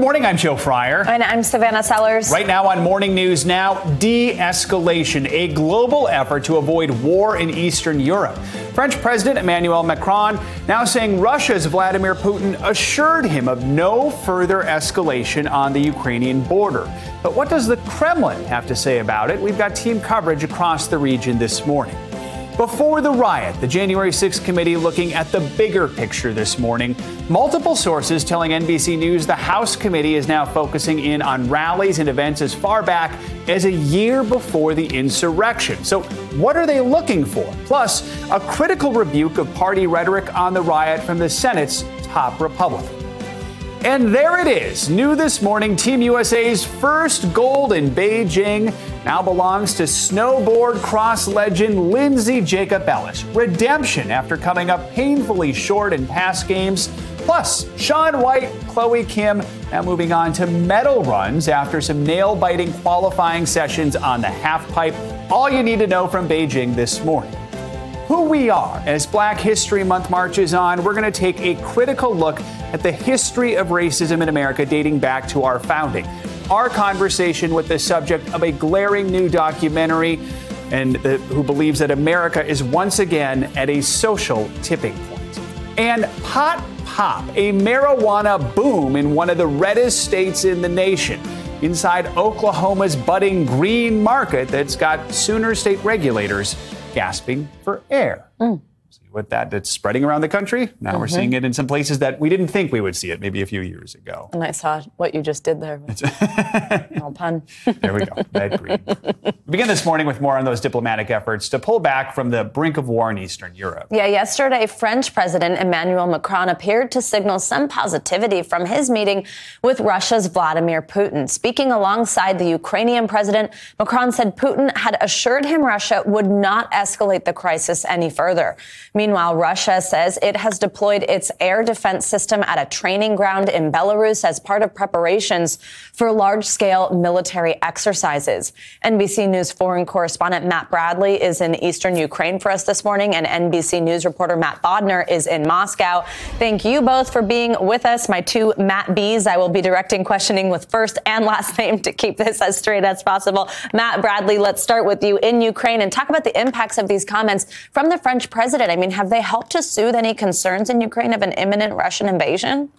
Good morning. I'm Joe Fryer. And I'm Savannah Sellers. Right now on Morning News Now, de escalation, a global effort to avoid war in Eastern Europe. French President Emmanuel Macron now saying Russia's Vladimir Putin assured him of no further escalation on the Ukrainian border. But what does the Kremlin have to say about it? We've got team coverage across the region this morning. Before the riot, the January 6th committee looking at the bigger picture this morning. Multiple sources telling NBC News the House committee is now focusing in on rallies and events as far back as a year before the insurrection. So, what are they looking for? Plus, a critical rebuke of party rhetoric on the riot from the Senate's top Republican. And there it is. New this morning, Team USA's first gold in Beijing now belongs to snowboard cross legend Lindsey Jacobellis. Redemption after coming up painfully short in past games. Plus, Shaun White, Chloe Kim now moving on to medal runs after some nail biting qualifying sessions on the half pipe. All you need to know from Beijing this morning who we are. As Black History Month marches on, we're going to take a critical look at the history of racism in America dating back to our founding. Our conversation with the subject of a glaring new documentary and the, who believes that America is once again at a social tipping point. And pot pop, a marijuana boom in one of the reddest states in the nation inside Oklahoma's budding green market that's got Sooner state regulators gasping for air. Mm. What that that's spreading around the country. Now mm-hmm. we're seeing it in some places that we didn't think we would see it maybe a few years ago. And I saw what you just did there. no pun. there we go. Green. we begin this morning with more on those diplomatic efforts to pull back from the brink of war in Eastern Europe. Yeah, yesterday French President Emmanuel Macron appeared to signal some positivity from his meeting with Russia's Vladimir Putin. Speaking alongside the Ukrainian president, Macron said Putin had assured him Russia would not escalate the crisis any further. Meanwhile, Russia says it has deployed its air defense system at a training ground in Belarus as part of preparations for large scale military exercises. NBC News foreign correspondent Matt Bradley is in eastern Ukraine for us this morning, and NBC News reporter Matt Bodner is in Moscow. Thank you both for being with us. My two Matt B's, I will be directing questioning with first and last name to keep this as straight as possible. Matt Bradley, let's start with you in Ukraine and talk about the impacts of these comments from the French president. I mean, have they helped to soothe any concerns in Ukraine of an imminent Russian invasion?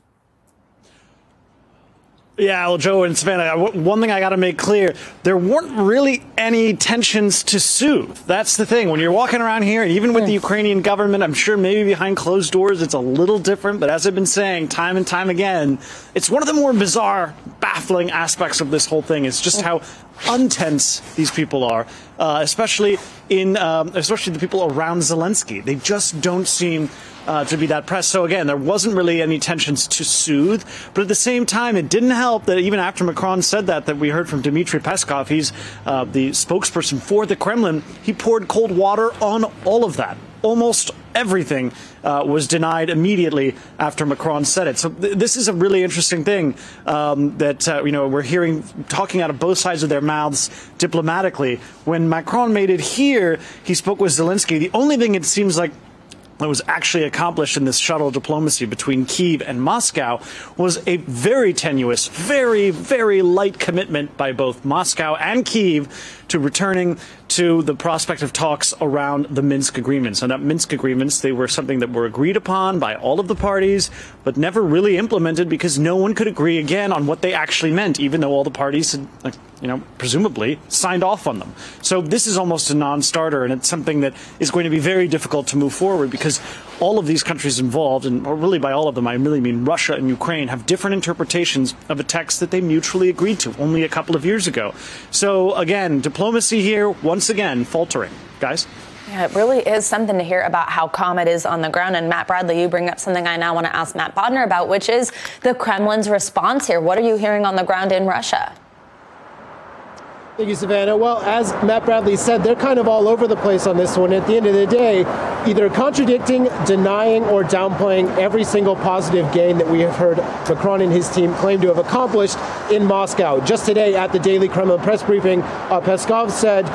Yeah, well, Joe and Savannah, one thing I got to make clear there weren't really any tensions to soothe. That's the thing. When you're walking around here, even with the. Ukrainian government, I'm sure maybe behind closed doors it's a little different, but as I've been saying time and time again, it's one of the more bizarre, baffling aspects of this whole thing. It's just how untense these people are, uh, especially in um, especially the people around Zelensky. They just don't seem uh, to be that pressed. So again, there wasn't really any tensions to soothe, but at the same time, it didn't help that even after Macron said that, that we heard from Dmitry Peskov, he's uh, the spokesperson for the Kremlin, he poured cold water on all of that. Almost everything uh, was denied immediately after Macron said it. So th- this is a really interesting thing um, that uh, you know we're hearing talking out of both sides of their mouths diplomatically. When Macron made it here, he spoke with Zelensky. The only thing it seems like that was actually accomplished in this shuttle diplomacy between Kiev and Moscow was a very tenuous, very, very light commitment by both Moscow and Kiev to returning to the prospect of talks around the Minsk agreements. And that Minsk agreements, they were something that were agreed upon by all of the parties, but never really implemented because no one could agree again on what they actually meant, even though all the parties had, you know, presumably signed off on them. So this is almost a non-starter, and it's something that is going to be very difficult to move forward because all of these countries involved, and really by all of them, I really mean Russia and Ukraine, have different interpretations of a text that they mutually agreed to only a couple of years ago. So again, diplomacy here, once again, faltering. Guys? Yeah, it really is something to hear about how calm it is on the ground. And Matt Bradley, you bring up something I now want to ask Matt Bodner about, which is the Kremlin's response here. What are you hearing on the ground in Russia? Thank you, Savannah. Well, as Matt Bradley said, they're kind of all over the place on this one. At the end of the day, either contradicting, denying, or downplaying every single positive gain that we have heard Macron and his team claim to have accomplished in Moscow. Just today at the Daily Kremlin press briefing, uh, Peskov said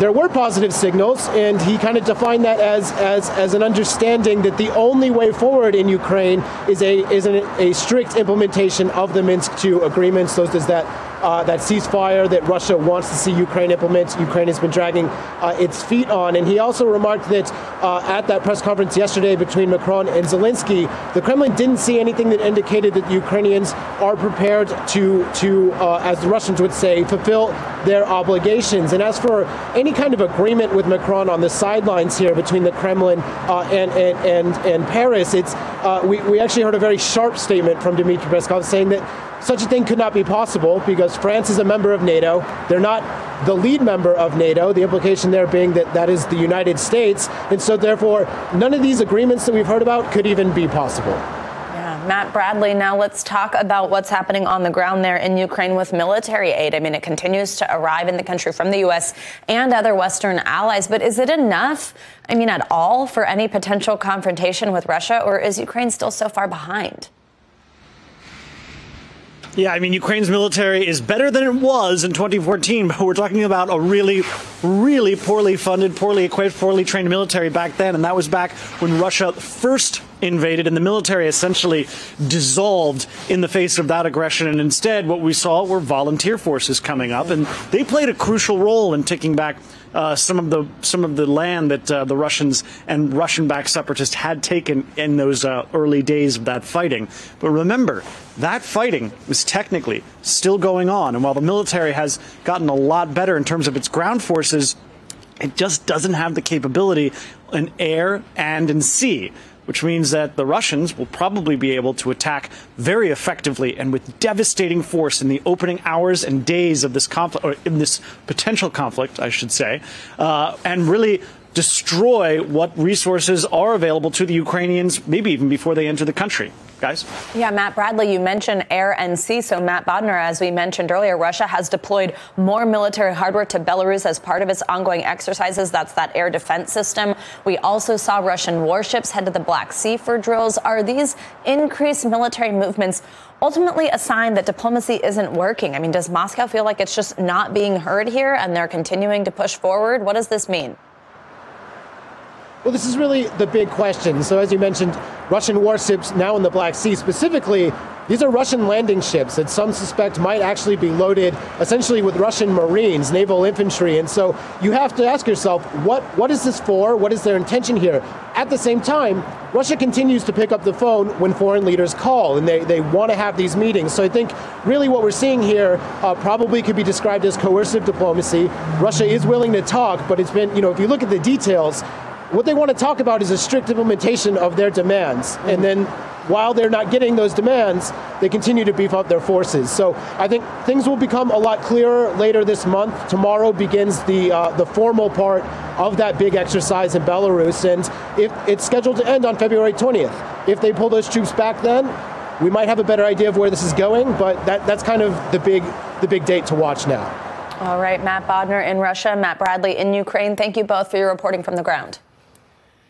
there were positive signals, and he kind of defined that as, as, as an understanding that the only way forward in Ukraine is a is an, a strict implementation of the Minsk II agreements. Those does that uh, that ceasefire that Russia wants to see Ukraine implement. Ukraine has been dragging uh, its feet on. And he also remarked that uh, at that press conference yesterday between Macron and Zelensky, the Kremlin didn't see anything that indicated that Ukrainians are prepared to, to uh, as the Russians would say, fulfill their obligations. And as for any kind of agreement with Macron on the sidelines here between the Kremlin uh, and, and, and, and Paris, it's, uh, we, we actually heard a very sharp statement from Dmitry Peskov saying that such a thing could not be possible because France is a member of NATO. They're not the lead member of NATO, the implication there being that that is the United States. And so, therefore, none of these agreements that we've heard about could even be possible. Yeah, Matt Bradley, now let's talk about what's happening on the ground there in Ukraine with military aid. I mean, it continues to arrive in the country from the U.S. and other Western allies, but is it enough, I mean, at all, for any potential confrontation with Russia, or is Ukraine still so far behind? Yeah, I mean, Ukraine's military is better than it was in 2014, but we're talking about a really, really poorly funded, poorly equipped, poorly trained military back then. And that was back when Russia first invaded and the military essentially dissolved in the face of that aggression. And instead, what we saw were volunteer forces coming up, and they played a crucial role in taking back uh, some of the some of the land that uh, the Russians and Russian-backed separatists had taken in those uh, early days of that fighting. But remember, that fighting was technically still going on, and while the military has gotten a lot better in terms of its ground forces, it just doesn't have the capability in air and in sea which means that the Russians will probably be able to attack very effectively and with devastating force in the opening hours and days of this conflict, or in this potential conflict, I should say, uh, and really destroy what resources are available to the Ukrainians, maybe even before they enter the country guys? Yeah, Matt Bradley, you mentioned air and sea. So, Matt Bodner, as we mentioned earlier, Russia has deployed more military hardware to Belarus as part of its ongoing exercises. That's that air defense system. We also saw Russian warships head to the Black Sea for drills. Are these increased military movements ultimately a sign that diplomacy isn't working? I mean, does Moscow feel like it's just not being heard here and they're continuing to push forward? What does this mean? Well, this is really the big question. So, as you mentioned, Russian warships now in the Black Sea specifically, these are Russian landing ships that some suspect might actually be loaded essentially with Russian Marines, naval infantry. And so you have to ask yourself, what, what is this for? What is their intention here? At the same time, Russia continues to pick up the phone when foreign leaders call and they, they want to have these meetings. So I think really what we're seeing here uh, probably could be described as coercive diplomacy. Russia is willing to talk, but it's been, you know, if you look at the details, what they want to talk about is a strict implementation of their demands. And then while they're not getting those demands, they continue to beef up their forces. So I think things will become a lot clearer later this month. Tomorrow begins the uh, the formal part of that big exercise in Belarus, and if it's scheduled to end on February 20th. If they pull those troops back, then we might have a better idea of where this is going. But that, that's kind of the big the big date to watch now. All right, Matt Bodner in Russia, Matt Bradley in Ukraine. Thank you both for your reporting from the ground.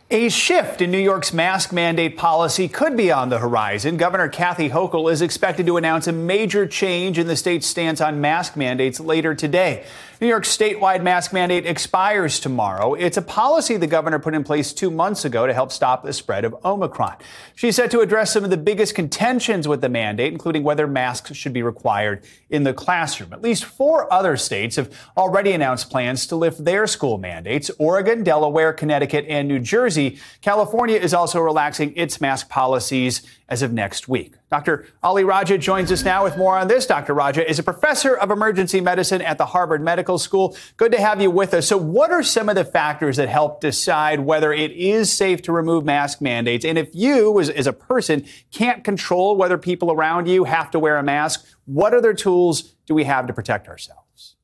A shift in New York's mask mandate policy could be on the horizon. Governor Kathy Hochul is expected to announce a major change in the state's stance on mask mandates later today. New York's statewide mask mandate expires tomorrow. It's a policy the governor put in place two months ago to help stop the spread of Omicron. She's set to address some of the biggest contentions with the mandate, including whether masks should be required in the classroom. At least four other states have already announced plans to lift their school mandates Oregon, Delaware, Connecticut, and New Jersey. California is also relaxing its mask policies as of next week. Dr. Ali Raja joins us now with more on this. Dr. Raja is a professor of emergency medicine at the Harvard Medical School. Good to have you with us. So, what are some of the factors that help decide whether it is safe to remove mask mandates? And if you, as, as a person, can't control whether people around you have to wear a mask, what other tools do we have to protect ourselves?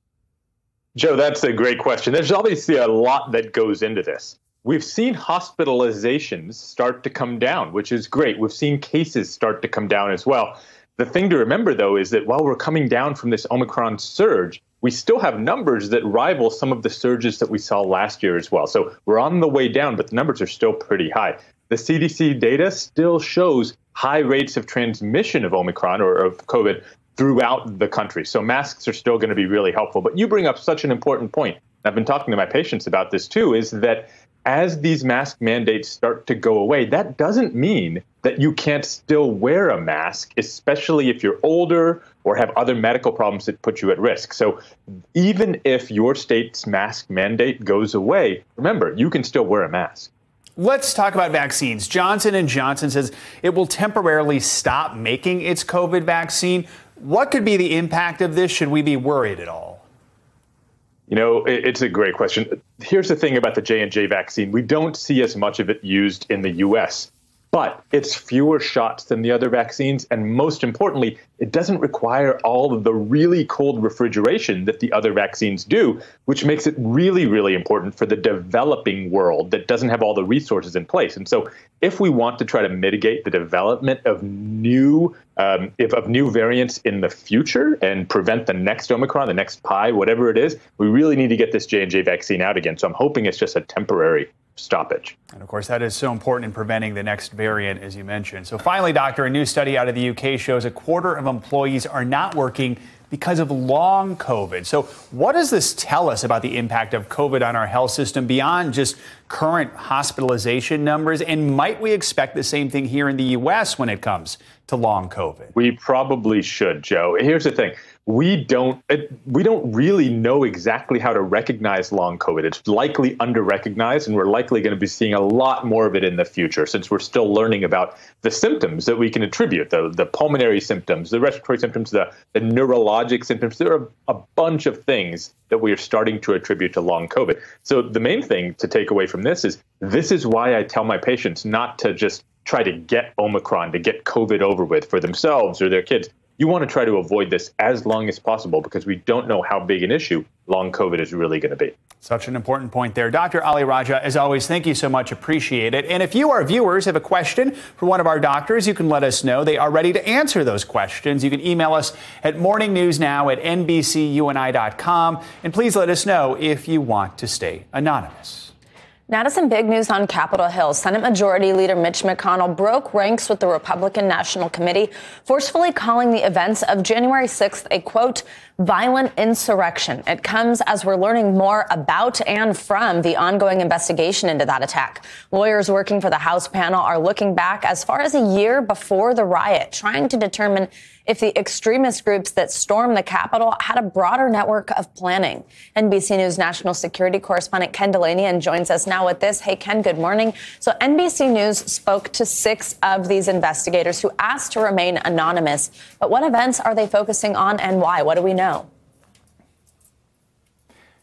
Joe, that's a great question. There's obviously a lot that goes into this. We've seen hospitalizations start to come down, which is great. We've seen cases start to come down as well. The thing to remember, though, is that while we're coming down from this Omicron surge, we still have numbers that rival some of the surges that we saw last year as well. So we're on the way down, but the numbers are still pretty high. The CDC data still shows high rates of transmission of Omicron or of COVID throughout the country. So masks are still going to be really helpful. But you bring up such an important point I've been talking to my patients about this too, is that as these mask mandates start to go away, that doesn't mean that you can't still wear a mask, especially if you're older or have other medical problems that put you at risk. So even if your state's mask mandate goes away, remember, you can still wear a mask. Let's talk about vaccines. Johnson & Johnson says it will temporarily stop making its COVID vaccine. What could be the impact of this? Should we be worried at all? You know, it's a great question. Here's the thing about the J&J vaccine. We don't see as much of it used in the US but it's fewer shots than the other vaccines. And most importantly, it doesn't require all of the really cold refrigeration that the other vaccines do, which makes it really, really important for the developing world that doesn't have all the resources in place. And so, if we want to try to mitigate the development of new um, if of new variants in the future and prevent the next Omicron, the next Pi, whatever it is, we really need to get this J and J vaccine out again. So I'm hoping it's just a temporary stoppage. And of course, that is so important in preventing the next variant, as you mentioned. So, finally, doctor, a new study out of the UK shows a quarter of employees are not working because of long COVID. So, what does this tell us about the impact of COVID on our health system beyond just current hospitalization numbers? And might we expect the same thing here in the U.S. when it comes to long COVID? We probably should, Joe. Here's the thing we don't it, we don't really know exactly how to recognize long COVID. It's likely under-recognized, and we're likely going to be seeing a lot more of it in the future, since we're still learning about the symptoms that we can attribute the the pulmonary symptoms, the respiratory symptoms, the the neurologic symptoms. There are a bunch of things that we are starting to attribute to long COVID. So the main thing to take away from this is this is why I tell my patients not to just try to get Omicron, to get COVID over with for themselves or their kids you want to try to avoid this as long as possible because we don't know how big an issue long COVID is really going to be. Such an important point there. Dr. Ali Raja, as always, thank you so much. Appreciate it. And if you, our viewers, have a question for one of our doctors, you can let us know. They are ready to answer those questions. You can email us at morningnewsnow at nbcuni.com. And please let us know if you want to stay anonymous. Now to some big news on Capitol Hill. Senate Majority Leader Mitch McConnell broke ranks with the Republican National Committee, forcefully calling the events of January 6th a quote, violent insurrection. It comes as we're learning more about and from the ongoing investigation into that attack. Lawyers working for the House panel are looking back as far as a year before the riot, trying to determine if the extremist groups that stormed the Capitol had a broader network of planning. NBC News national security correspondent Ken Dilanian joins us now with this. Hey, Ken, good morning. So NBC News spoke to six of these investigators who asked to remain anonymous. But what events are they focusing on and why? What do we know?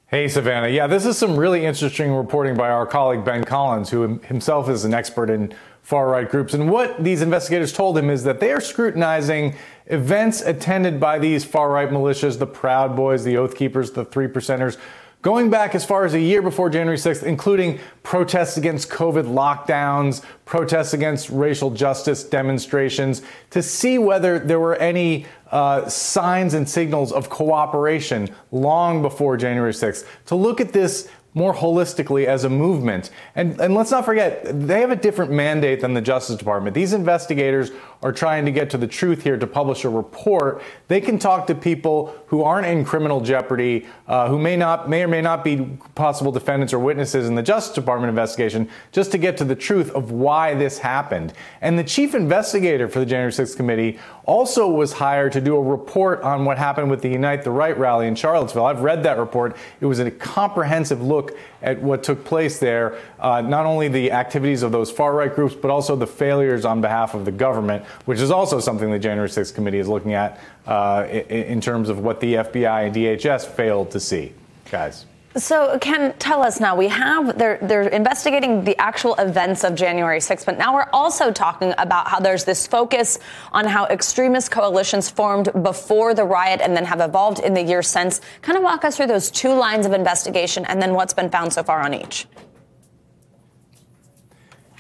Hey, Savannah. Yeah, this is some really interesting reporting by our colleague Ben Collins, who himself is an expert in far right groups. And what these investigators told him is that they are scrutinizing events attended by these far right militias, the Proud Boys, the Oath Keepers, the Three Percenters, going back as far as a year before January 6th, including protests against COVID lockdowns, protests against racial justice demonstrations, to see whether there were any uh, signs and signals of cooperation long before January 6th. To look at this more holistically as a movement. And, and let's not forget, they have a different mandate than the Justice Department. These investigators are trying to get to the truth here to publish a report. They can talk to people who aren't in criminal jeopardy, uh, who may not, may or may not be possible defendants or witnesses in the Justice Department investigation, just to get to the truth of why this happened. And the chief investigator for the January 6th committee also was hired to do a report on what happened with the Unite the Right rally in Charlottesville. I've read that report. It was a comprehensive look at what took place there, uh, not only the activities of those far right groups, but also the failures on behalf of the government, which is also something the January 6th committee is looking at uh, in, in terms of what the FBI and DHS failed to see. Guys. So, Ken, tell us now. We have they're they're investigating the actual events of January 6th, but now we're also talking about how there's this focus on how extremist coalitions formed before the riot and then have evolved in the years since. Kind of walk us through those two lines of investigation and then what's been found so far on each.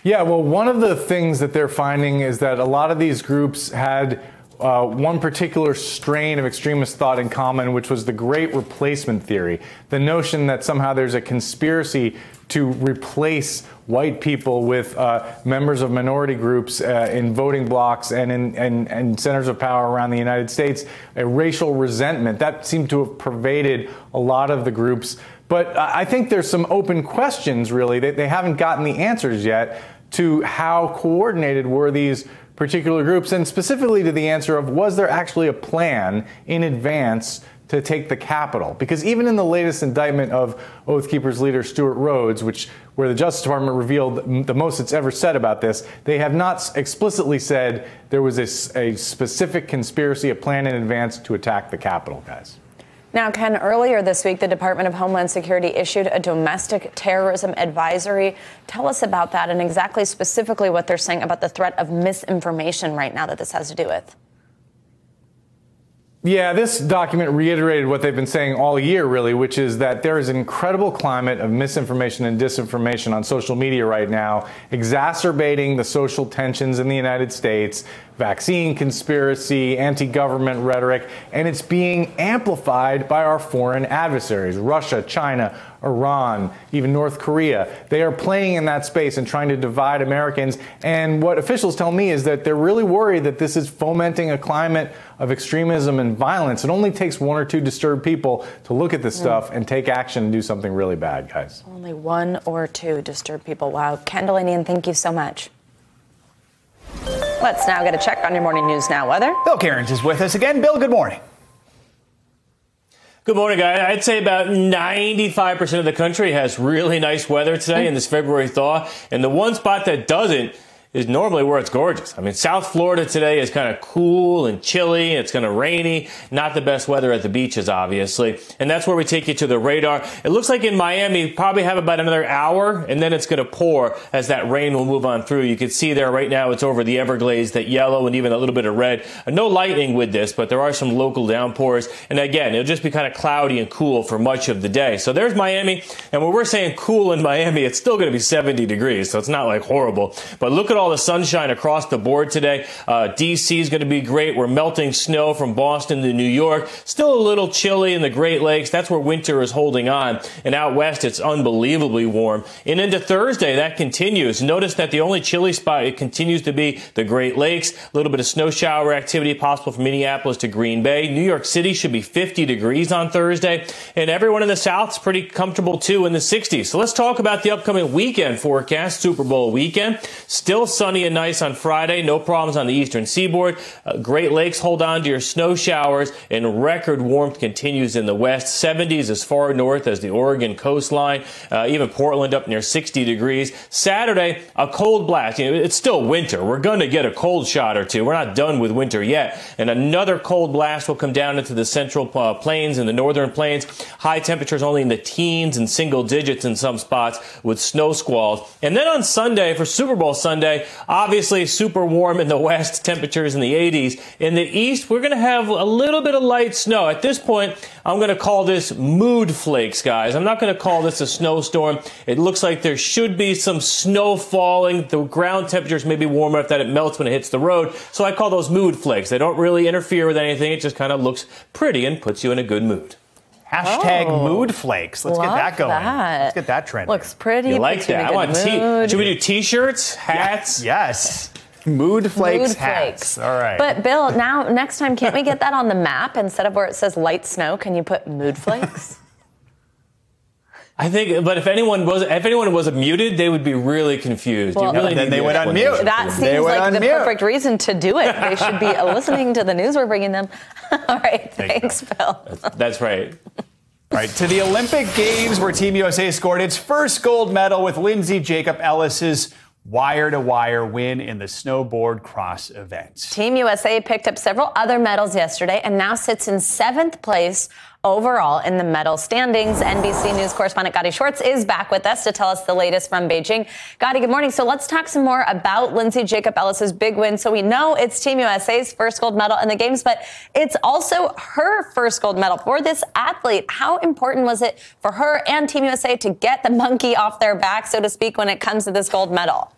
Yeah, well, one of the things that they're finding is that a lot of these groups had uh, one particular strain of extremist thought in common, which was the great replacement theory. The notion that somehow there's a conspiracy to replace white people with uh, members of minority groups uh, in voting blocks and in and, and centers of power around the United States, a racial resentment that seemed to have pervaded a lot of the groups But I think there's some open questions, really, they haven't gotten the answers yet to how coordinated were these particular groups, and specifically to the answer of was there actually a plan in advance to take the Capitol. Because even in the latest indictment of Oath Keepers leader Stewart Rhodes, which where the Justice Department revealed the most it's ever said about this, they have not explicitly said there was a, a specific conspiracy, a plan in advance to attack the Capitol, guys. Now, Ken, earlier this week, the Department of Homeland Security issued a domestic terrorism advisory. Tell us about that and exactly specifically what they're saying about the threat of misinformation right now that this has to do with. Yeah, this document reiterated what they've been saying all year, really, which is that there is an incredible climate of misinformation and disinformation on social media right now, exacerbating the social tensions in the United States, vaccine conspiracy, anti government rhetoric, and it's being amplified by our foreign adversaries Russia, China, Iran, even North Korea. They are playing in that space and trying to divide Americans. And what officials tell me is that they're really worried that this is fomenting a climate of extremism and violence. It only takes one or two disturbed people to look at this mm. stuff and take action and do something really bad, guys. Only one or two disturbed people. Wow. Ken Dilanian thank you so much. Let's now get a check on your morning news now weather. Bill Karins is with us again. Bill, good morning. Good morning, guys. I'd say about 95% of the country has really nice weather today in this February thaw. And the one spot that doesn't is normally where it's gorgeous. I mean, South Florida today is kind of cool and chilly. It's kind of rainy. Not the best weather at the beaches, obviously. And that's where we take you to the radar. It looks like in Miami, probably have about another hour, and then it's going to pour as that rain will move on through. You can see there right now it's over the Everglades, that yellow and even a little bit of red. No lightning with this, but there are some local downpours. And again, it'll just be kind of cloudy and cool for much of the day. So there's Miami. And when we're saying cool in Miami, it's still going to be 70 degrees. So it's not like horrible. But look at all the sunshine across the board today. Uh, DC is going to be great. We're melting snow from Boston to New York. Still a little chilly in the Great Lakes. That's where winter is holding on. And out west, it's unbelievably warm. And into Thursday, that continues. Notice that the only chilly spot it continues to be the Great Lakes. A little bit of snow shower activity possible from Minneapolis to Green Bay. New York City should be 50 degrees on Thursday. And everyone in the South is pretty comfortable too in the 60s. So let's talk about the upcoming weekend forecast, Super Bowl weekend. Still sunny and nice on Friday. No problems on the eastern seaboard. Uh, Great Lakes hold on to your snow showers and record warmth continues in the west. 70s as far north as the Oregon coastline. Uh, even Portland up near 60 degrees. Saturday, a cold blast. You know, it's still winter. We're going to get a cold shot or two. We're not done with winter yet. And another cold blast will come down into the central uh, plains and the northern plains. High temperatures only in the teens and single digits in some spots with snow squalls. And then on Sunday, for Super Bowl Sunday, Obviously, super warm in the west, temperatures in the 80s. In the east, we're going to have a little bit of light snow. At this point, I'm going to call this mood flakes, guys. I'm not going to call this a snowstorm. It looks like there should be some snow falling. The ground temperatures may be warm enough that it melts when it hits the road. So I call those mood flakes. They don't really interfere with anything. It just kind of looks pretty and puts you in a good mood. Hashtag oh, mood flakes. Let's get that going. That. Let's get that trend. Looks pretty. You like that? I want t- Should we do t-shirts, hats? Yeah. Yes. Mood flakes, mood hats. Flakes. All right. But Bill, now next time, can't we get that on the map instead of where it says light snow? Can you put mood flakes? I think, but if anyone was, if anyone was muted, they would be really confused. Well, really then they would unmute. That seems like the perfect reason to do it. They should be listening to the news we're bringing them. All right, thanks, Bill. That's, that's right. All right, to the Olympic Games where Team USA scored its first gold medal with Lindsey Jacobellis's wire to wire win in the snowboard cross event. Team USA picked up several other medals yesterday and now sits in seventh place overall in the medal standings. NBC News correspondent Gadi Schwartz is back with us to tell us the latest from Beijing. Gadi, good morning. So let's talk some more about Lindsey Jacobellis's big win. So we know it's Team USA's first gold medal in the games, but it's also her first gold medal for this athlete. How important was it for her and Team USA to get the monkey off their back, so to speak, when it comes to this gold medal?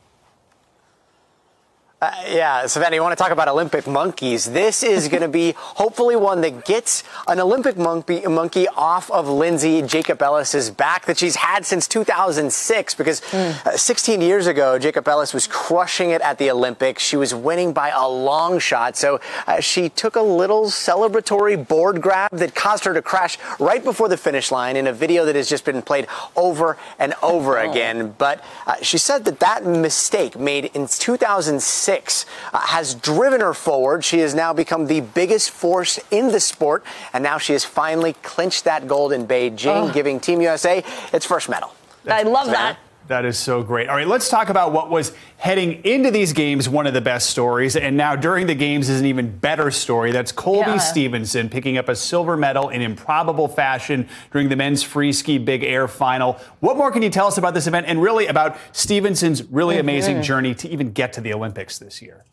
Uh, yeah, Savannah, you want to talk about Olympic monkeys? This is going to be hopefully one that gets an Olympic monkey, monkey off of Lindsey Jacobellis's back that she's had since 2006 because mm. uh, 16 years ago, Jacobellis was crushing it at the Olympics. She was winning by a long shot. So uh, she took a little celebratory board grab that caused her to crash right before the finish line in a video that has just been played over and over oh. again. But uh, she said that that mistake made in 2006 six uh, has driven her forward. She has now become the biggest force in the sport, and now she has finally clinched that gold in Beijing, oh. giving Team USA its first medal. I love that. That is so great. All right, let's talk about what was heading into these games one of the best stories, and now during the games is an even better story. That's Colby yeah. Stevenson picking up a silver medal in improbable fashion during the men's free ski big air final. What more can you tell us about this event and really about Stevenson's really mm-hmm. amazing journey to even get to the Olympics this year?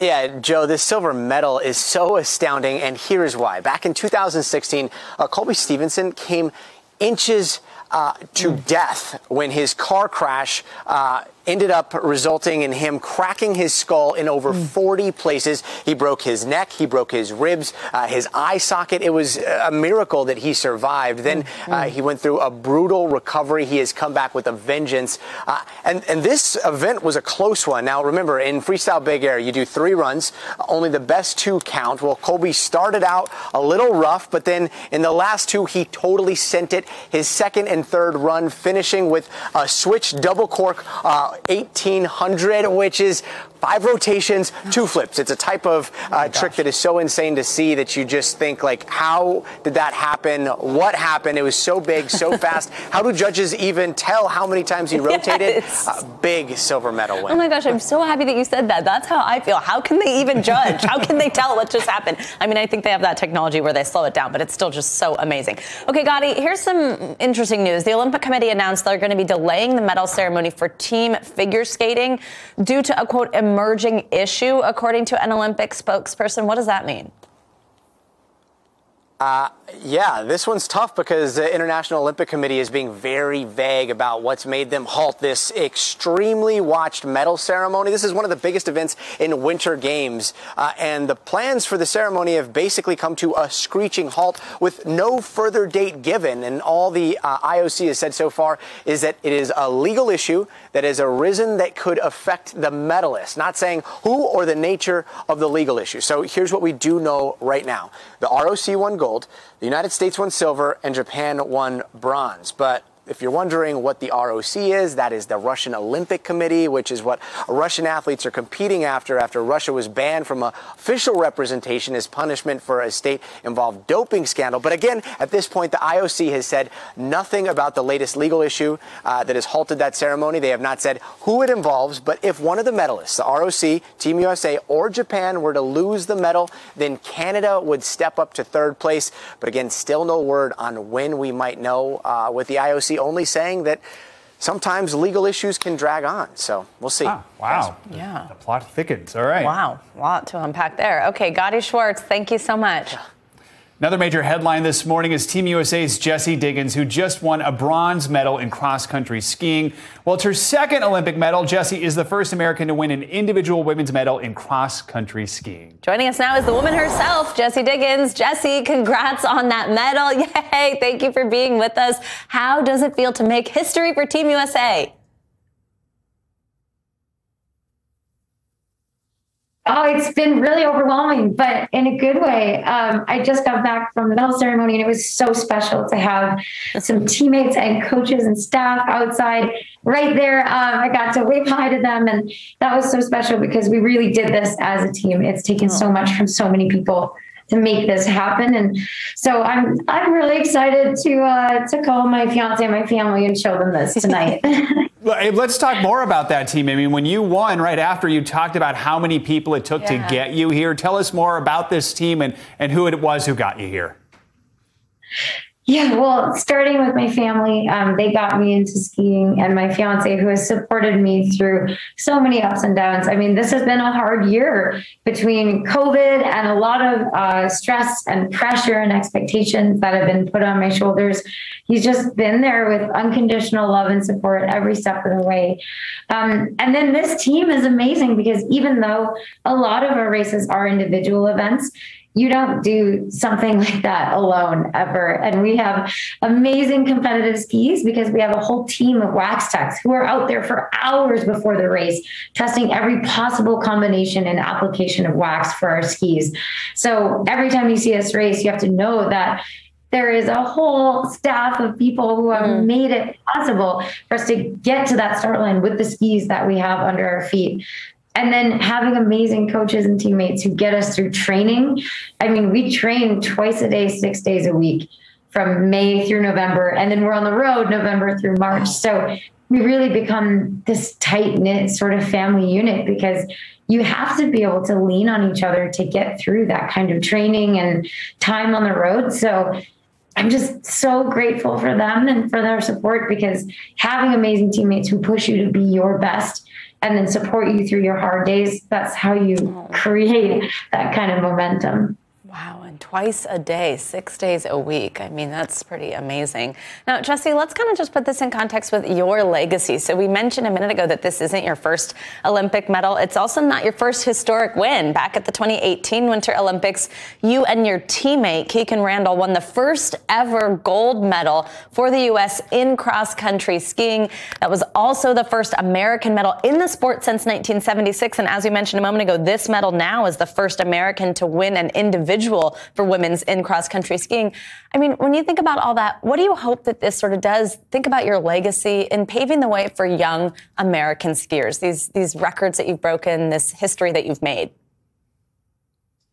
Yeah, Joe, this silver medal is so astounding, and here's why. Back in 2016, uh, Colby Stevenson came inches uh, to mm. death when his car crash uh, ended up resulting in him cracking his skull in over mm. 40 places. He broke his neck, he broke his ribs, uh, his eye socket. It was a miracle that he survived. Then mm. uh, he went through a brutal recovery. He has come back with a vengeance. Uh, and, and this event was a close one. Now, remember, in freestyle big air, you do three runs, only the best two count. Well, Colby started out a little rough, but then in the last two, he totally sent it. His second and third run finishing with a switch double cork uh, 1800, which is five rotations, two flips. It's a type of uh, oh trick that is so insane to see that you just think like, how did that happen? What happened? It was so big, so fast. How do judges even tell how many times he rotated? Yes. Uh, big silver medal win. Oh my gosh, I'm so happy that you said that. That's how I feel. How can they even judge? how can they tell what just happened? I mean, I think they have that technology where they slow it down, but it's still just so amazing. Okay, Gadi, here's some interesting news. The Olympic Committee announced they're going to be delaying the medal ceremony for team figure skating due to a quote emerging issue, according to an Olympic spokesperson. What does that mean? Uh, yeah, this one's tough because the International Olympic Committee is being very vague about what's made them halt this extremely watched medal ceremony. This is one of the biggest events in Winter Games, uh, and the plans for the ceremony have basically come to a screeching halt with no further date given. And all the uh, IOC has said so far is that it is a legal issue that has arisen that could affect the medalists, not saying who or the nature of the legal issue. So here's what we do know right now. The ROC won gold, the United States won silver, and Japan won bronze. But if you're wondering what the ROC is, that is the Russian Olympic Committee, which is what Russian athletes are competing after after Russia was banned from official representation as punishment for a state involved doping scandal. But again, at this point, the IOC has said nothing about the latest legal issue uh, that has halted that ceremony. They have not said who it involves, but if one of the medalists, the ROC, Team USA, or Japan were to lose the medal, then Canada would step up to third place. But again, still no word on when we might know uh, with the IOC only saying that sometimes legal issues can drag on. So we'll see. Ah, wow. Yeah. The plot thickens. All right. Wow. A lot to unpack there. Okay, Gadi Schwartz, thank you so much. Another major headline this morning is Team USA's Jessie Diggins, who just won a bronze medal in cross country skiing. Well, it's her second Olympic medal. Jessie is the first American to win an individual women's medal in cross country skiing. Joining us now is the woman herself, Jessie Diggins. Jessie, congrats on that medal. Yay! Thank you for being with us. How does it feel to make history for Team USA? Oh, it's been really overwhelming, but in a good way. Um, I just got back from the medal ceremony, and it was so special to have some teammates and coaches and staff outside right there. Um, I got to wave hi to them, and that was so special because we really did this as a team. It's taken so much from so many people to make this happen. And so I'm I'm really excited to uh, to call my fiance and my family and show them this tonight. Let's talk more about that team. I mean, when you won right after, you talked about how many people it took yeah. to get you here. Tell us more about this team and, and who it was who got you here. Yeah, well, starting with my family, um, they got me into skiing, and my fiance, who has supported me through so many ups and downs. I mean, this has been a hard year between COVID and a lot of uh, stress and pressure and expectations that have been put on my shoulders. He's just been there with unconditional love and support every step of the way. Um, and then this team is amazing because even though a lot of our races are individual events, you don't do something like that alone ever. And we have amazing competitive skis because we have a whole team of wax techs who are out there for hours before the race, testing every possible combination and application of wax for our skis. So every time you see us race, you have to know that there is a whole staff of people who have mm. made it possible for us to get to that start line with the skis that we have under our feet and then having amazing coaches and teammates who get us through training. I mean, we train twice a day, six days a week from May through November, and then we're on the road November through March. So we really become this tight knit sort of family unit because you have to be able to lean on each other to get through that kind of training and time on the road. So I'm just so grateful for them and for their support because having amazing teammates who push you to be your best and then support you through your hard days. That's how you create that kind of momentum. Wow, twice a day, six days a week. I mean, that's pretty amazing. Now, Jessie, let's kind of just put this in context with your legacy. So, we mentioned a minute ago that this isn't your first Olympic medal. It's also not your first historic win. Back at the 2018 Winter Olympics, you and your teammate, Kikkan Randall, won the first ever gold medal for the U.S. in cross country skiing. That was also the first American medal in the sport since 1976. And as we mentioned a moment ago, this medal now is the first American to win an individual for women's in cross country skiing. I mean, when you think about all that, what do you hope that this sort of does? Think about your legacy in paving the way for young American skiers, these, these records that you've broken, this history that you've made.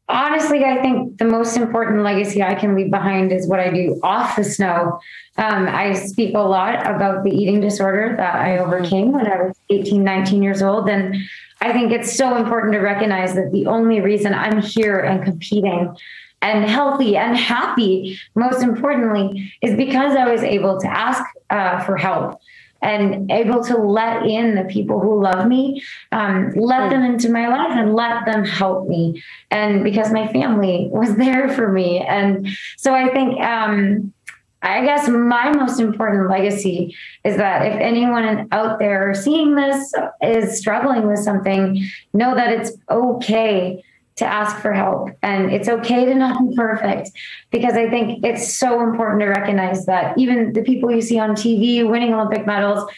Honestly, I think the most important legacy I can leave behind is what I do off the snow. Um, I speak a lot about the eating disorder that I overcame when I was 18, 19 years old. And I think it's so important to recognize that the only reason I'm here and competing and healthy and happy, most importantly, is because I was able to ask uh, for help and able to let in the people who love me, um, let them into my life and let them help me. And because my family was there for me. And so I think, um, I guess my most important legacy is that if anyone out there seeing this is struggling with something, know that it's okay to ask for help and it's okay to not be perfect because I think it's so important to recognize that even the people you see on TV winning Olympic medals,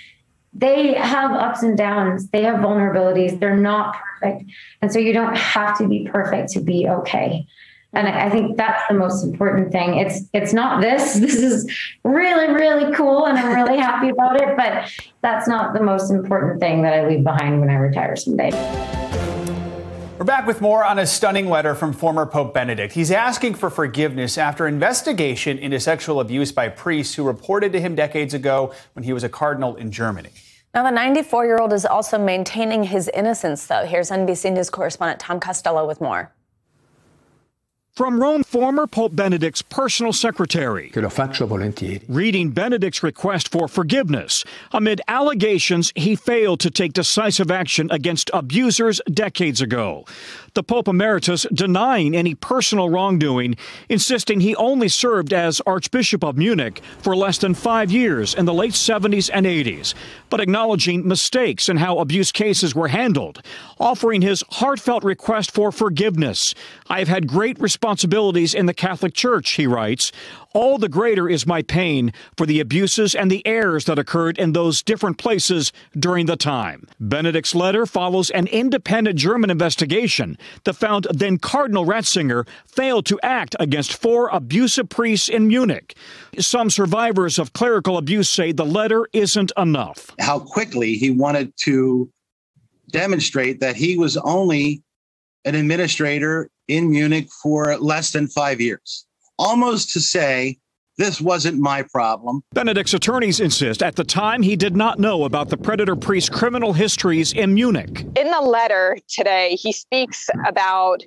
they have ups and downs, they have vulnerabilities, they're not perfect. And so you don't have to be perfect to be okay and I think that's the most important thing. It's it's not this. This is really really cool, and I'm really happy about it. But that's not the most important thing that I leave behind when I retire someday. We're back with more on a stunning letter from former Pope Benedict. He's asking for forgiveness after investigation into sexual abuse by priests who reported to him decades ago when he was a cardinal in Germany. Now, the 94 year old is also maintaining his innocence, though. Here's NBC News correspondent Tom Costello with more. From Rome, former Pope Benedict's personal secretary. Reading Benedict's request for forgiveness amid allegations he failed to take decisive action against abusers decades ago the Pope Emeritus denying any personal wrongdoing, insisting he only served as Archbishop of Munich for less than five years in the late 70s and 80s, but acknowledging mistakes in how abuse cases were handled, offering his heartfelt request for forgiveness. I have had great responsibilities in the Catholic Church, he writes. All the greater is my pain for the abuses and the errors that occurred in those different places during the time. Benedict's letter follows an independent German investigation that found then Cardinal Ratzinger failed to act against four abusive priests in Munich. Some survivors of clerical abuse say the letter isn't enough. How quickly he wanted to demonstrate that he was only an administrator in Munich for less than five years almost to say, this wasn't my problem. Benedict's attorneys insist at the time he did not know about the predator priest's criminal histories in Munich. In the letter today, he speaks about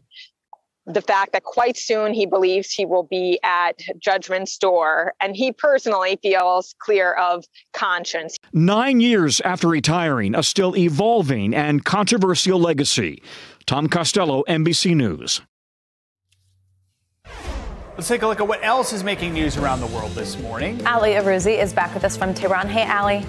the fact that quite soon he believes he will be at judgment's door, and he personally feels clear of conscience. Nine years after retiring, a still evolving and controversial legacy. Tom Costello, NBC News. Let's take a look at what else is making news around the world this morning. Ali Arouzi is back with us from Tehran. Hey, Ali.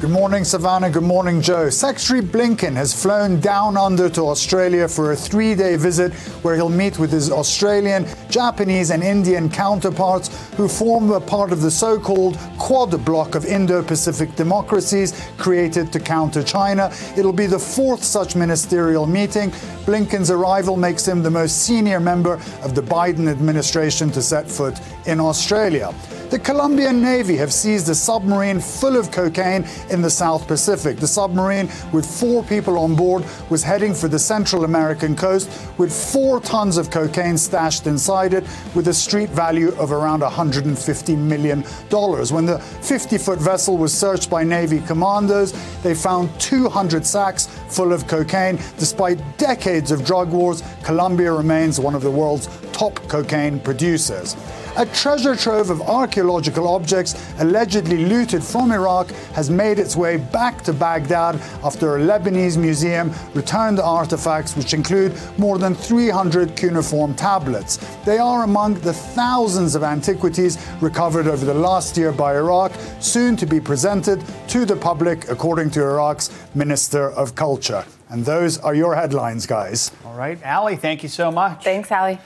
Good morning, Savannah. Good morning, Joe. Secretary Blinken has flown down under to Australia for a three day visit where he'll meet with his Australian, Japanese, and Indian counterparts who form a part of the so called Quad bloc of Indo Pacific democracies created to counter China. It'll be the fourth such ministerial meeting. Blinken's arrival makes him the most senior member of the Biden administration to set foot in Australia. The Colombian Navy have seized a submarine full of cocaine in the South Pacific. The submarine, with four people on board, was heading for the Central American coast with four tons of cocaine stashed inside it, with a street value of around $150 million. When the 50 foot vessel was searched by Navy commandos, they found 200 sacks full of cocaine. Despite decades of drug wars, Colombia remains one of the world's top cocaine producers. A treasure trove of archaeological objects allegedly looted from Iraq has made its way back to Baghdad after a Lebanese museum returned artifacts, which include more than 300 cuneiform tablets. They are among the thousands of antiquities recovered over the last year by Iraq, soon to be presented to the public, according to Iraq's Minister of Culture. And those are your headlines, guys. All right, Ali, thank you so much. Thanks, Ali.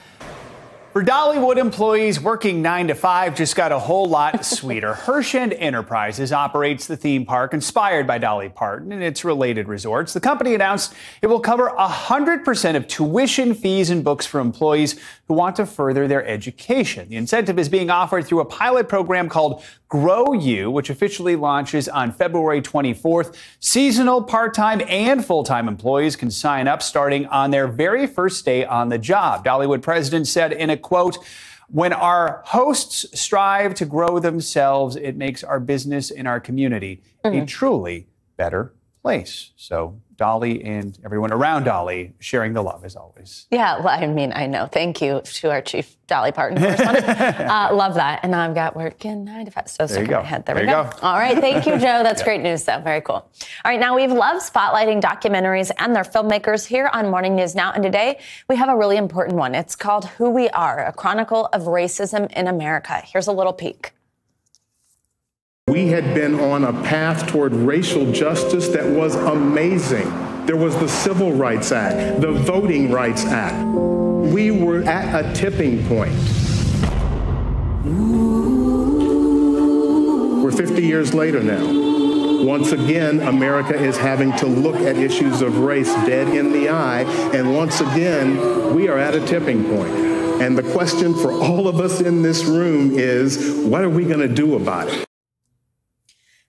For Dollywood employees working 9 to 5 just got a whole lot sweeter. Herschend Enterprises operates the theme park inspired by Dolly Parton and its related resorts. The company announced it will cover 100% of tuition, fees, and books for employees who want to further their education. The incentive is being offered through a pilot program called GrowU, which officially launches on February 24th. Seasonal, part time, and full time employees can sign up starting on their very first day on the job. Dollywood president said in a quote, when our hosts strive to grow themselves, it makes our business and our community mm-hmm. a truly better place. So Dolly and everyone around Dolly sharing the love as always. Yeah, well, I mean, I know. Thank you to our chief Dolly Parton uh, love that. And now I've got working nine to five. So there you go. Head. There, there we go. go. All right. Thank you, Joe. That's yeah. great news, though. Very cool. All right. Now we've loved spotlighting documentaries and their filmmakers here on Morning News Now. And today we have a really important one. It's called Who We Are, a chronicle of racism in America. Here's a little peek. We had been on a path toward racial justice that was amazing. There was the Civil Rights Act, the Voting Rights Act. We were at a tipping point. We're 50 years later now. Once again, America is having to look at issues of race dead in the eye. And once again, we are at a tipping point. And the question for all of us in this room is what are we going to do about it?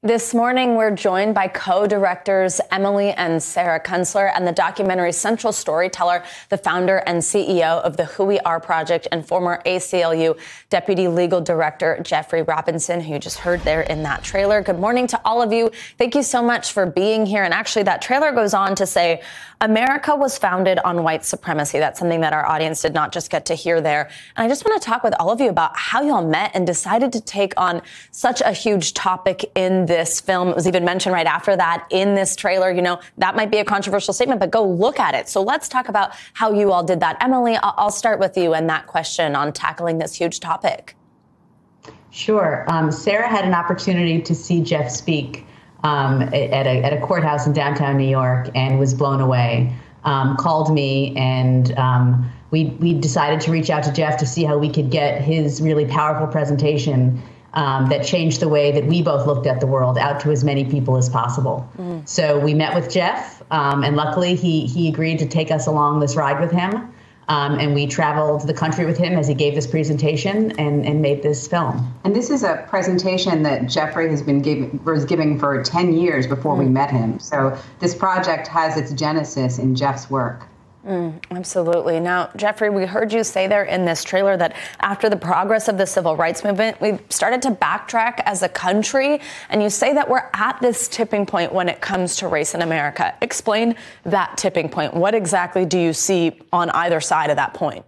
This morning, we're joined by co-directors Emily and Sarah Kunstler and the documentary central storyteller, the founder and CEO of the Who We Are Project and former ACLU Deputy Legal Director Jeffrey Robinson, who you just heard there in that trailer. Good morning to all of you. Thank you so much for being here. And actually, that trailer goes on to say, America was founded on white supremacy. That's something that our audience did not just get to hear there. And I just want to talk with all of you about how y'all met and decided to take on such a huge topic in this film. It was even mentioned right after that in this trailer. You know, that might be a controversial statement, but go look at it. So let's talk about how you all did that. Emily, I'll start with you and that question on tackling this huge topic. Sure. Um, Sarah had an opportunity to see Jeff speak um, at, a, at a courthouse in downtown New York and was blown away. Um, called me and um, we we decided to reach out to Jeff to see how we could get his really powerful presentation um, that changed the way that we both looked at the world out to as many people as possible. Mm. So we met with Jeff, um, and luckily he he agreed to take us along this ride with him. Um, and we traveled the country with him as he gave this presentation and, and made this film. And this is a presentation that Jeffrey has been giving was giving for 10 years before mm. we met him. So this project has its genesis in Jeff's work. Mm, absolutely. Now, Jeffrey, we heard you say there in this trailer that after the progress of the civil rights movement, we've started to backtrack as a country. And you say that we're at this tipping point when it comes to race in America. Explain that tipping point. What exactly do you see on either side of that point?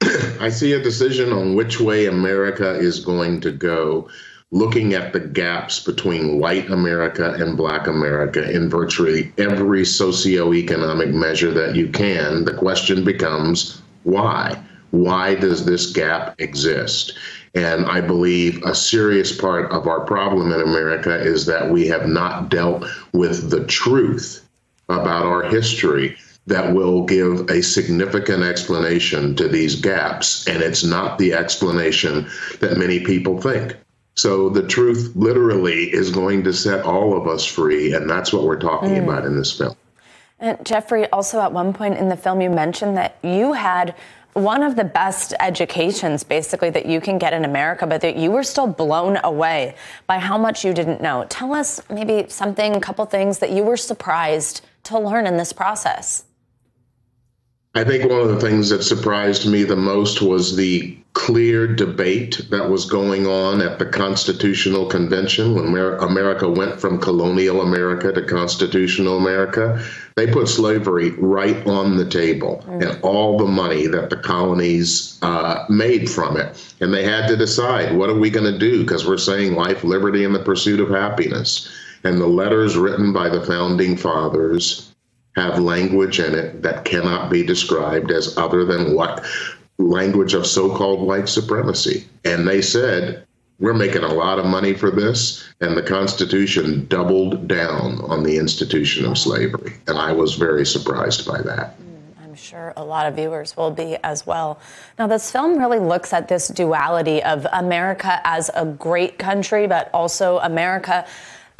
I see a decision on which way America is going to go looking at the gaps between white America and black America in virtually every socioeconomic measure that you can, the question becomes why? Why does this gap exist? And I believe a serious part of our problem in America is that we have not dealt with the truth about our history that will give a significant explanation to these gaps. And it's not the explanation that many people think. So the truth literally is going to set all of us free, and that's what we're talking mm. about in this film. And Jeffrey, also at one point in the film, you mentioned that you had one of the best educations basically that you can get in America, but that you were still blown away by how much you didn't know. Tell us maybe something, a couple things that you were surprised to learn in this process. I think one of the things that surprised me the most was the clear debate that was going on at the Constitutional Convention when America went from colonial America to constitutional America. They put slavery right on the table mm. and all the money that the colonies uh, made from it. And they had to decide what are we going to do because we're saying life, liberty, and the pursuit of happiness. And the letters written by the founding fathers have language in it that cannot be described as other than what language of so-called white supremacy. And they said, we're making a lot of money for this. And the Constitution doubled down on the institution of slavery. And I was very surprised by that mm, I'm sure a lot of viewers will be as well. Now, this film really looks at this duality of America as a great country, but also America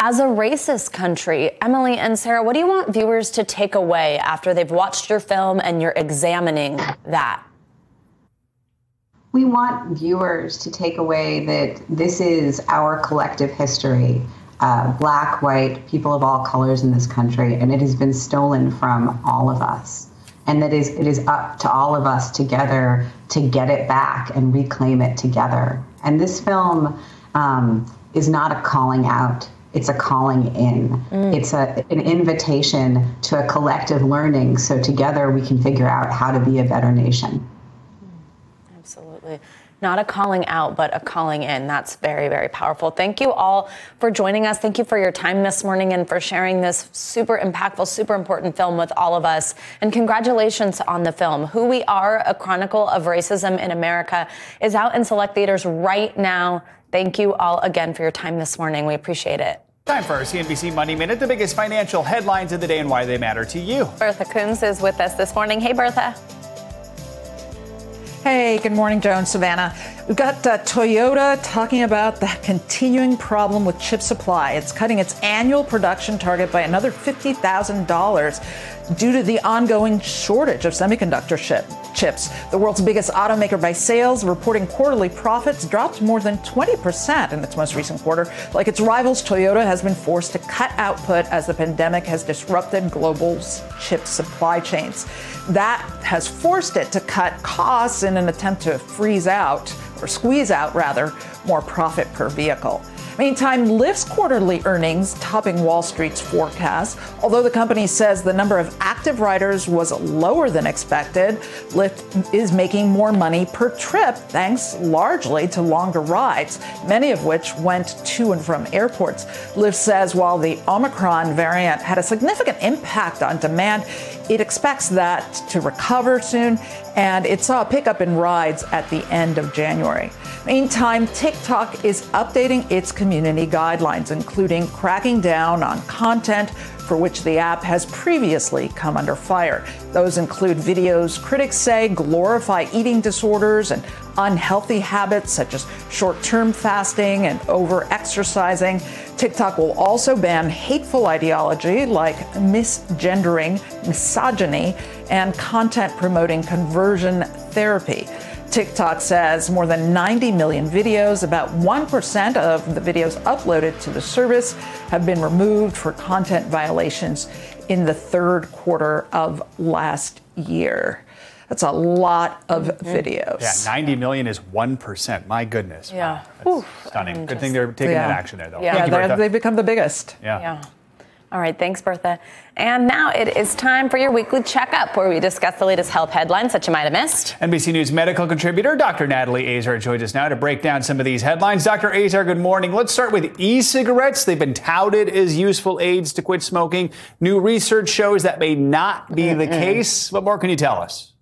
as a racist country, Emily and Sarah, what do you want viewers to take away after they've watched your film and you're examining that? We want viewers to take away that this is our collective history. Uh, black, white, people of all colors in this country, and it has been stolen from all of us. And that is it is up to all of us together to get it back and reclaim it together. And this film um, is not a calling out it's a calling in. Mm. It's a, an invitation to a collective learning so together we can figure out how to be a better nation. Absolutely. Not a calling out, but a calling in. That's very, very powerful. Thank you all for joining us. Thank you for your time this morning and for sharing this super impactful, super important film with all of us. And congratulations on the film. Who We Are, A Chronicle of Racism in America, is out in select theaters right now. Thank you all again for your time this morning. We appreciate it. Time for our CNBC Money Minute, the biggest financial headlines of the day and why they matter to you. Bertha Coombs is with us this morning. Hey, Bertha. Hey, good morning, Joe and Savannah. We've got uh, Toyota talking about the continuing problem with chip supply. It's cutting its annual production target by another $50,000 due to the ongoing shortage of semiconductor chip, chips. The world's biggest automaker by sales, reporting quarterly profits, dropped more than 20% in its most recent quarter. Like its rivals, Toyota has been forced to cut output as the pandemic has disrupted global chip supply chains. That has forced it to cut costs in an attempt to freeze out or squeeze out rather, more profit per vehicle. Meantime, Lyft's quarterly earnings topping Wall Street's forecast. Although the company says the number of active riders was lower than expected, Lyft is making more money per trip thanks largely to longer rides, many of which went to and from airports. Lyft says while the Omicron variant had a significant impact on demand, it expects that to recover soon, and it saw a pickup in rides at the end of January. Meantime, TikTok is updating its community guidelines, including cracking down on content for which the app has previously come under fire. Those include videos critics say glorify eating disorders and unhealthy habits such as short term fasting and over exercising. TikTok will also ban hateful ideology like misgendering, misogyny, and content promoting conversion therapy. TikTok says more than 90 million videos, about 1% of the videos uploaded to the service, have been removed for content violations in the third quarter of last year. That's a lot of mm-hmm. videos. Yeah, 90 million is 1%. My goodness. Yeah. Wow, that's stunning. Good thing they're taking Yeah. that action there, though. Yeah, Thank you, they're- Bertha. they've become the biggest. Yeah. Yeah. All right, thanks, Bertha. And now it is time for your weekly checkup, where we discuss the latest health headlines that you might have missed. NBC News medical contributor Dr. Natalie Azar joins us now to break down some of these headlines. Dr. Azar, good morning. Let's start with e-cigarettes. They've been touted as useful aids to quit smoking. New research shows that may not be the case. What more can you tell us?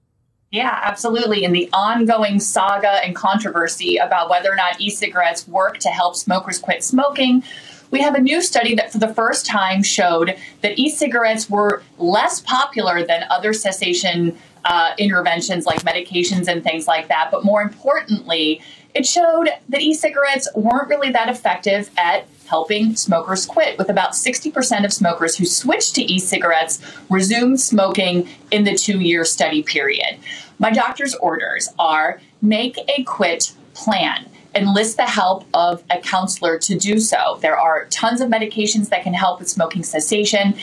Yeah, absolutely. In the ongoing saga and controversy about whether or not e cigarettes work to help smokers quit smoking, we have a new study that for the first time showed that e cigarettes were less popular than other cessation uh, interventions like medications and things like that. But more importantly, it showed that e cigarettes weren't really that effective at helping smokers quit, with about 60% of smokers who switched to e cigarettes resumed smoking in the two year study period. My doctor's orders are make a quit plan. Enlist the help of a counselor to do so. There are tons of medications that can help with smoking cessation.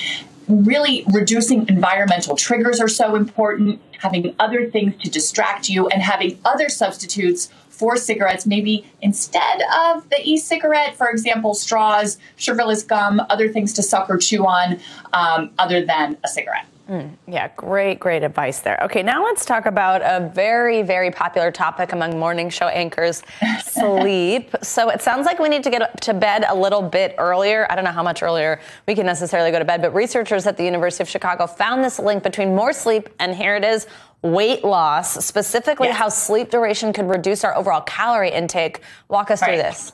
Really, reducing environmental triggers are so important, having other things to distract you, and having other substitutes for cigarettes, maybe instead of the e cigarette, for example, straws, sugarless gum, other things to suck or chew on, um, other than a cigarette. Mm, yeah, great, great advice there. Okay, now let's talk about a very, very popular topic among morning show anchors sleep. so it sounds like we need to get to bed a little bit earlier. I don't know how much earlier we can necessarily go to bed, but researchers at the University of Chicago found this link between more sleep and here it is weight loss, specifically how sleep duration could reduce our overall calorie intake. Walk us through this.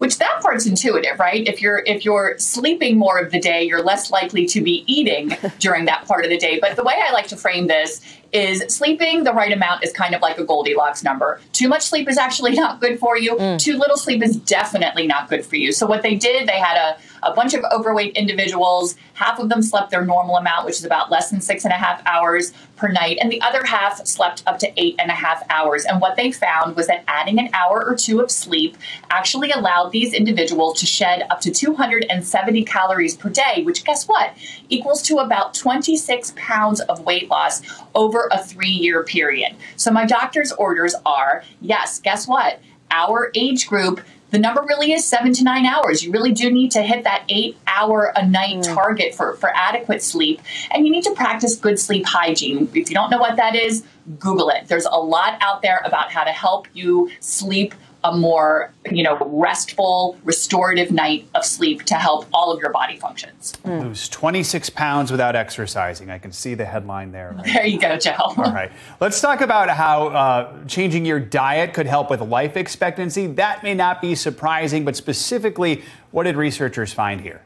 Which that part's intuitive right? If you're if you're sleeping more of the day you're less likely to be eating during that part of the day. But the way i like to frame this is sleeping the right amount is kind of like a goldilocks number. Too much sleep is actually not good for you. Mm. Too little sleep is definitely not good for you. So what they did they had a, a bunch of overweight individuals half of them slept their normal amount which is about less than six and a half hours per night and the other half slept up to eight and a half hours and what they found was that adding an hour or two of sleep actually allowed these individuals to shed up to 270 calories per day, which guess what? Equals to about 26 pounds of weight loss over a three year period. So my doctor's orders are yes, guess what? Our age group. The number really is seven to nine hours. You really do need to hit that eight hour a night mm. target for, for adequate sleep. And you need to practice good sleep hygiene. If you don't know what that is, Google it. There's a lot out there about how to help you sleep a more, you know, restful, restorative night of sleep to help all of your body functions. Lose 26 pounds without exercising. I can see the headline there. right? There you go, Joe. All right. Let's talk about how uh, changing your diet could help with life expectancy. That may not be surprising, but specifically, what did researchers find here?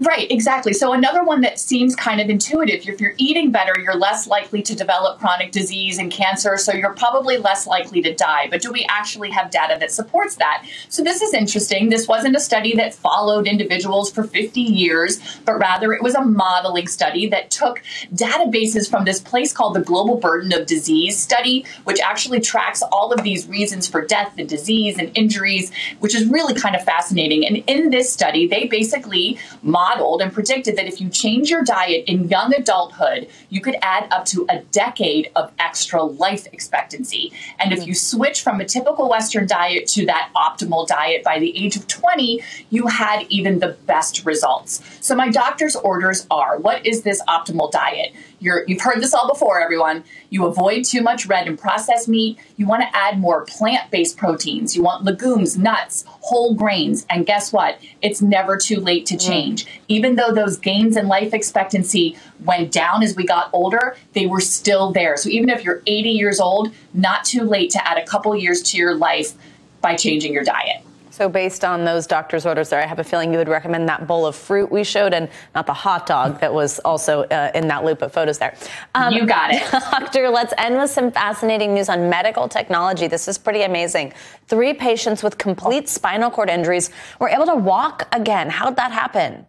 Right, exactly. So another one that seems kind of intuitive. If you're eating better, you're less likely to develop chronic disease and cancer, so you're probably less likely to die. But do we actually have data that supports that? So this is interesting. This wasn't a study that followed individuals for 50 years, but rather it was a modeling study that took databases from this place called the Global Burden of Disease Study, which actually tracks all of these reasons for death and disease and injuries, which is really kind of fascinating. And in this study, they basically modeled and predicted that if you change your diet in young adulthood, you could add up to a decade of extra life expectancy. And if mm-hmm. you switch from a typical Western diet to that optimal diet by the age of 20, you had even the best results. So my doctor's orders are what is this optimal diet? You're, you've heard this all before, everyone. You avoid too much red and processed meat. You want to add more plant based proteins. You want legumes, nuts, whole grains. And guess what? It's never too late to mm. change. Even though those gains in life expectancy went down as we got older, they were still there. So even if you're 80 years old, not too late to add a couple years to your life by changing your diet. So, based on those doctor's orders there, I have a feeling you would recommend that bowl of fruit we showed and not the hot dog that was also uh, in that loop of photos there. Um, You got it. Doctor, let's end with some fascinating news on medical technology. This is pretty amazing. Three patients with complete spinal cord injuries were able to walk again. How did that happen?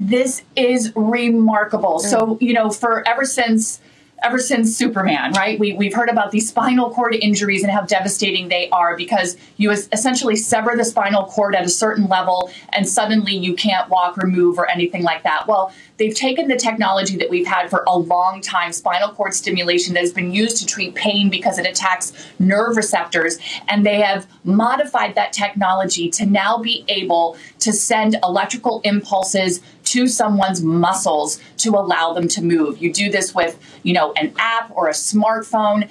This is remarkable. So, you know, for ever since ever since Superman, right? We, we've heard about these spinal cord injuries and how devastating they are because you essentially sever the spinal cord at a certain level and suddenly you can't walk or move or anything like that. Well, they've taken the technology that we've had for a long time, spinal cord stimulation that has been used to treat pain because it attacks nerve receptors, and they have modified that technology to now be able to send electrical impulses to someone's muscles to allow them to move. You do this with, you know, an app or a smartphone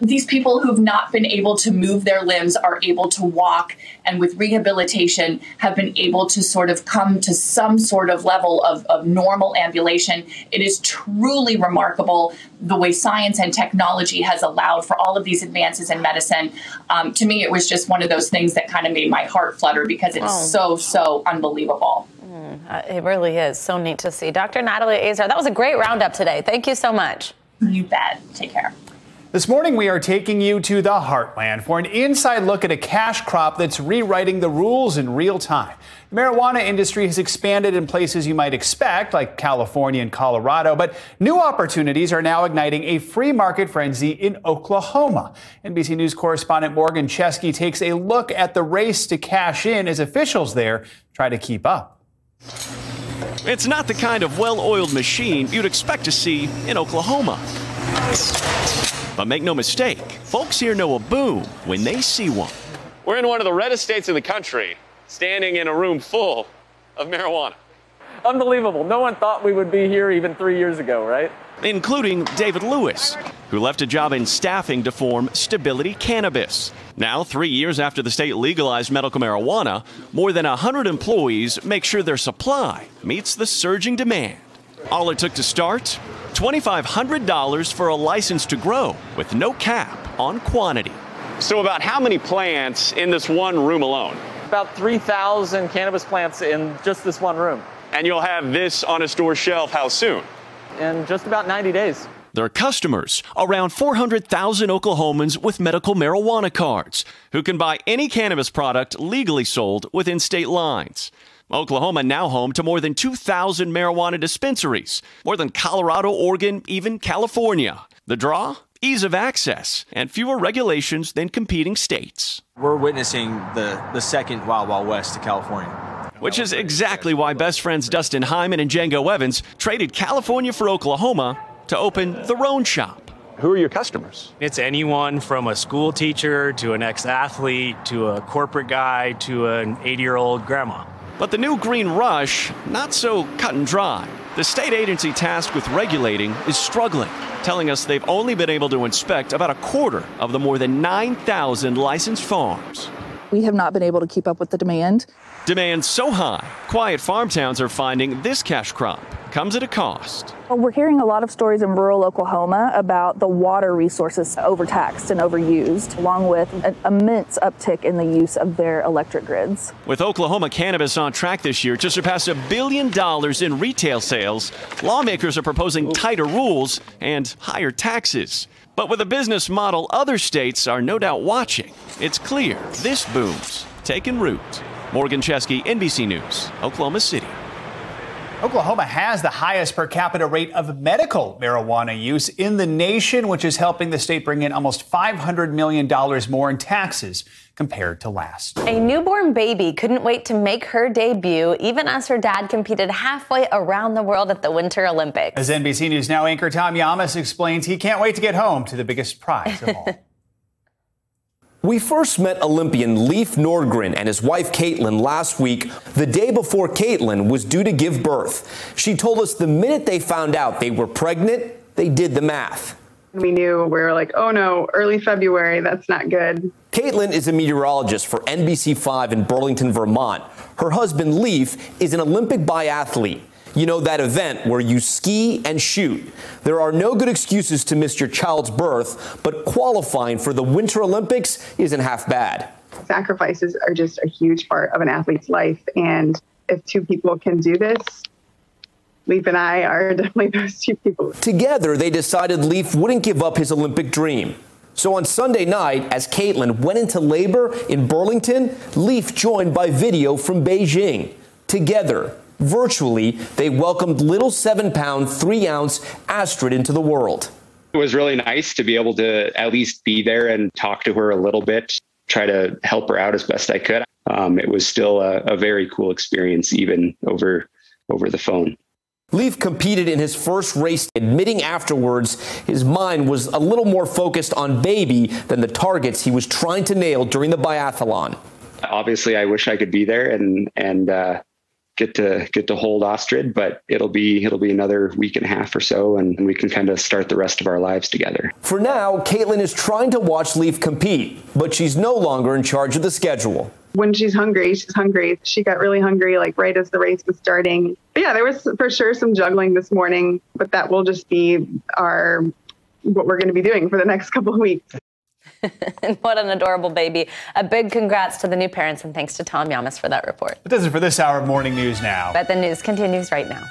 these people who've not been able to move their limbs are able to walk and with rehabilitation have been able to sort of come to some sort of level of, of normal ambulation it is truly remarkable the way science and technology has allowed for all of these advances in medicine um, to me it was just one of those things that kind of made my heart flutter because it's oh. so so unbelievable Mm, uh, it really is so neat to see dr natalie azar that was a great roundup today thank you so much you bet take care this morning, we are taking you to the heartland for an inside look at a cash crop that's rewriting the rules in real time. The marijuana industry has expanded in places you might expect, like California and Colorado, but new opportunities are now igniting a free market frenzy in Oklahoma. NBC News correspondent Morgan Chesky takes a look at the race to cash in as officials there try to keep up. It's not the kind of well oiled machine you'd expect to see in Oklahoma. But make no mistake, folks here know a boom when they see one. We're in one of the reddest states in the country, standing in a room full of marijuana. Unbelievable. No one thought we would be here even three years ago, right? Including David Lewis, who left a job in staffing to form Stability Cannabis. Now, three years after the state legalized medical marijuana, more than 100 employees make sure their supply meets the surging demand. All it took to start $2,500 for a license to grow with no cap on quantity. So, about how many plants in this one room alone? About 3,000 cannabis plants in just this one room. And you'll have this on a store shelf how soon? In just about 90 days. Their customers, around 400,000 Oklahomans with medical marijuana cards, who can buy any cannabis product legally sold within state lines. Oklahoma now home to more than 2,000 marijuana dispensaries, more than Colorado, Oregon, even California. The draw? Ease of access and fewer regulations than competing states. We're witnessing the, the second Wild Wild West to California. Which is exactly why best friends Dustin Hyman and Django Evans traded California for Oklahoma to open their own shop. Who are your customers? It's anyone from a school teacher to an ex athlete to a corporate guy to an 80 year old grandma. But the new Green Rush, not so cut and dry. The state agency tasked with regulating is struggling, telling us they've only been able to inspect about a quarter of the more than 9,000 licensed farms. We have not been able to keep up with the demand. Demand so high, quiet farm towns are finding this cash crop comes at a cost. Well, we're hearing a lot of stories in rural Oklahoma about the water resources overtaxed and overused, along with an immense uptick in the use of their electric grids. With Oklahoma cannabis on track this year to surpass a billion dollars in retail sales, lawmakers are proposing tighter rules and higher taxes. But with a business model other states are no doubt watching, it's clear this boom's taken root. Morgan Chesky, NBC News, Oklahoma City. Oklahoma has the highest per capita rate of medical marijuana use in the nation, which is helping the state bring in almost $500 million more in taxes compared to last. A newborn baby couldn't wait to make her debut, even as her dad competed halfway around the world at the Winter Olympics. As NBC News Now anchor Tom Llamas explains, he can't wait to get home to the biggest prize of all. We first met Olympian Leif Nordgren and his wife Caitlin last week, the day before Caitlin was due to give birth. She told us the minute they found out they were pregnant, they did the math. We knew we were like, oh no, early February, that's not good. Caitlin is a meteorologist for NBC5 in Burlington, Vermont. Her husband, Leif, is an Olympic biathlete. You know, that event where you ski and shoot. There are no good excuses to miss your child's birth, but qualifying for the Winter Olympics isn't half bad. Sacrifices are just a huge part of an athlete's life. And if two people can do this, Leif and I are definitely those two people. Together, they decided Leif wouldn't give up his Olympic dream. So on Sunday night, as Caitlin went into labor in Burlington, Leif joined by video from Beijing. Together, Virtually, they welcomed little seven pound, three ounce Astrid into the world. It was really nice to be able to at least be there and talk to her a little bit, try to help her out as best I could. Um, it was still a, a very cool experience, even over over the phone. Leif competed in his first race, admitting afterwards his mind was a little more focused on baby than the targets he was trying to nail during the biathlon. Obviously, I wish I could be there and and uh, get to get to hold Astrid, but it'll be it'll be another week and a half or so, and we can kind of start the rest of our lives together. For now, Caitlin is trying to watch Leif compete, but she's no longer in charge of the schedule when she's hungry, she's hungry. She got really hungry, like right as the race was starting. But yeah, there was for sure some juggling this morning, but that will just be our what we're going to be doing for the next couple of weeks. what an adorable baby. A big congrats to the new parents and thanks to Tom Llamas for that report. That does it for this hour of Morning News Now. But the news continues right now.